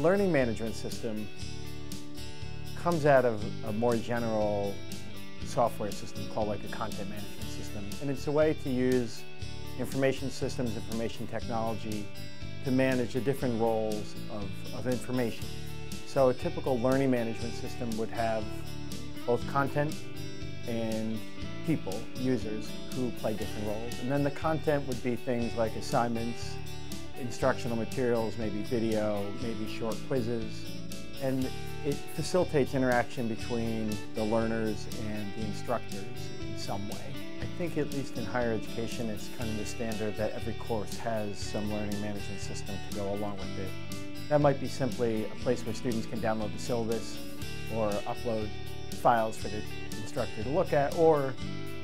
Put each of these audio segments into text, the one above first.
learning management system comes out of a more general software system called like a content management system. And it's a way to use information systems, information technology to manage the different roles of, of information. So a typical learning management system would have both content and people, users, who play different roles. And then the content would be things like assignments, instructional materials, maybe video, maybe short quizzes. And it facilitates interaction between the learners and the instructors in some way. I think at least in higher education, it's kind of the standard that every course has some learning management system to go along with it. That might be simply a place where students can download the syllabus or upload files for the instructor to look at, or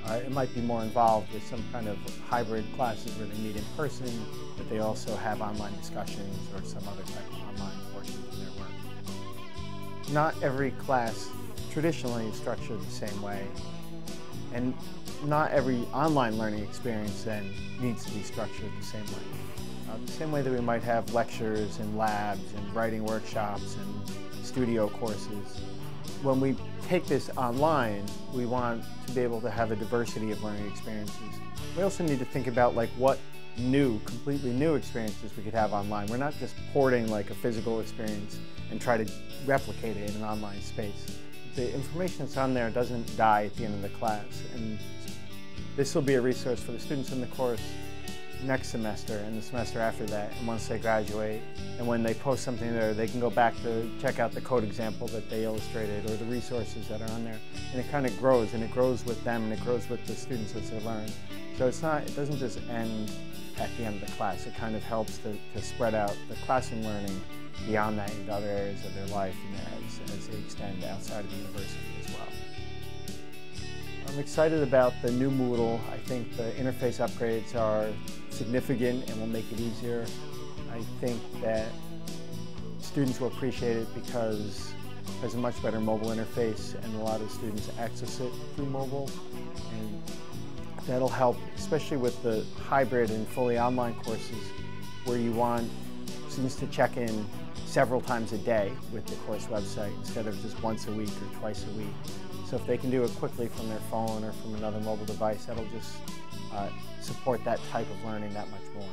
uh, it might be more involved with some kind of hybrid classes where they meet in person, but they also have online discussions or some other type of online portion of their work. Not every class traditionally is structured the same way, and not every online learning experience then needs to be structured the same way. Uh, the same way that we might have lectures and labs and writing workshops and studio courses when we take this online, we want to be able to have a diversity of learning experiences. We also need to think about like what new, completely new experiences we could have online. We're not just porting like a physical experience and try to replicate it in an online space. The information that's on there doesn't die at the end of the class. And this will be a resource for the students in the course next semester and the semester after that and once they graduate and when they post something there they can go back to check out the code example that they illustrated or the resources that are on there. And it kind of grows and it grows with them and it grows with the students as they learn. So it's not it doesn't just end at the end of the class. It kind of helps to, to spread out the classroom learning beyond that into other areas of their life and as, as they extend outside of the university as well I'm excited about the new Moodle. I think the interface upgrades are significant and will make it easier. I think that students will appreciate it because it has a much better mobile interface and a lot of students access it through mobile. And that'll help, especially with the hybrid and fully online courses where you want students to check in several times a day with the course website instead of just once a week or twice a week. So if they can do it quickly from their phone or from another mobile device, that'll just uh, support that type of learning that much more.